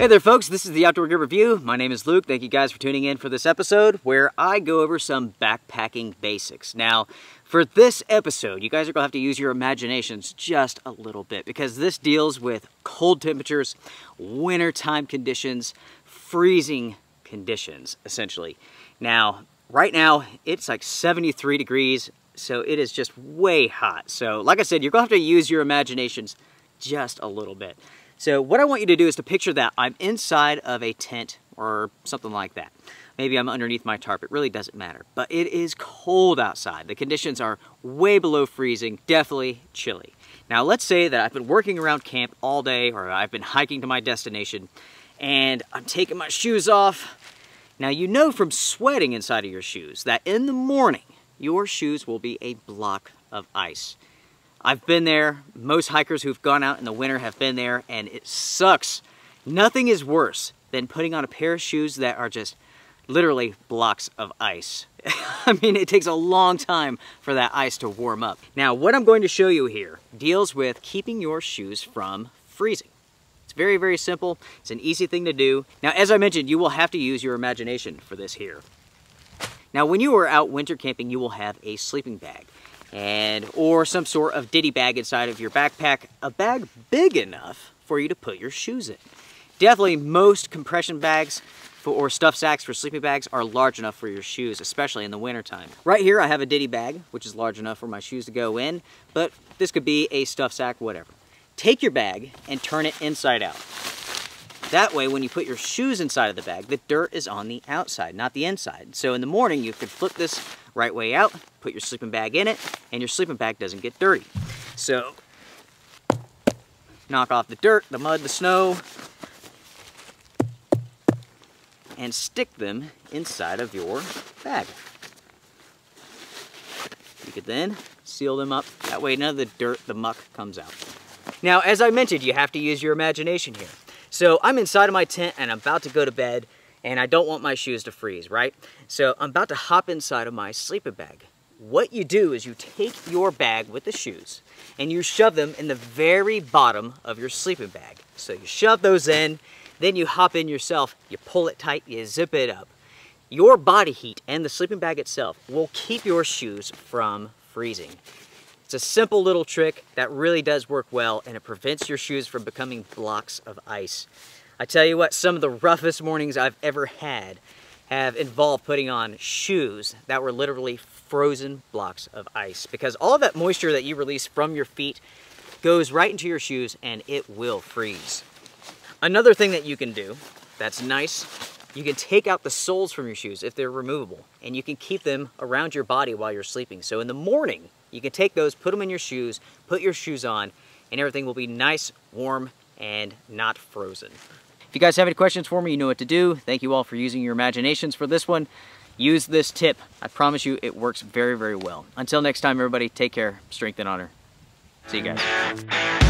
Hey there folks, this is the Outdoor Gear Review. My name is Luke. Thank you guys for tuning in for this episode where I go over some backpacking basics. Now, for this episode, you guys are gonna have to use your imaginations just a little bit because this deals with cold temperatures, wintertime conditions, freezing conditions, essentially. Now, right now, it's like 73 degrees, so it is just way hot. So, like I said, you're gonna have to use your imaginations just a little bit. So what I want you to do is to picture that I'm inside of a tent or something like that. Maybe I'm underneath my tarp, it really doesn't matter. But it is cold outside. The conditions are way below freezing, definitely chilly. Now let's say that I've been working around camp all day or I've been hiking to my destination and I'm taking my shoes off. Now you know from sweating inside of your shoes that in the morning, your shoes will be a block of ice. I've been there. Most hikers who've gone out in the winter have been there and it sucks. Nothing is worse than putting on a pair of shoes that are just literally blocks of ice. I mean, it takes a long time for that ice to warm up. Now, what I'm going to show you here deals with keeping your shoes from freezing. It's very, very simple. It's an easy thing to do. Now, as I mentioned, you will have to use your imagination for this here. Now, when you are out winter camping, you will have a sleeping bag and or some sort of ditty bag inside of your backpack, a bag big enough for you to put your shoes in. Definitely most compression bags for, or stuff sacks for sleeping bags are large enough for your shoes, especially in the wintertime. Right here I have a ditty bag, which is large enough for my shoes to go in, but this could be a stuff sack, whatever. Take your bag and turn it inside out. That way, when you put your shoes inside of the bag, the dirt is on the outside, not the inside. So in the morning, you could flip this right way out, put your sleeping bag in it, and your sleeping bag doesn't get dirty. So, knock off the dirt, the mud, the snow, and stick them inside of your bag. You could then seal them up. That way none of the dirt, the muck comes out. Now, as I mentioned, you have to use your imagination here. So I'm inside of my tent and I'm about to go to bed and I don't want my shoes to freeze, right? So I'm about to hop inside of my sleeping bag. What you do is you take your bag with the shoes and you shove them in the very bottom of your sleeping bag. So you shove those in, then you hop in yourself, you pull it tight, you zip it up. Your body heat and the sleeping bag itself will keep your shoes from freezing. It's a simple little trick that really does work well and it prevents your shoes from becoming blocks of ice. I tell you what, some of the roughest mornings I've ever had have involved putting on shoes that were literally frozen blocks of ice because all that moisture that you release from your feet goes right into your shoes and it will freeze. Another thing that you can do that's nice, you can take out the soles from your shoes if they're removable and you can keep them around your body while you're sleeping. So in the morning, you can take those, put them in your shoes, put your shoes on, and everything will be nice, warm, and not frozen. If you guys have any questions for me, you know what to do. Thank you all for using your imaginations for this one. Use this tip. I promise you it works very, very well. Until next time, everybody, take care, strength and honor. See you guys.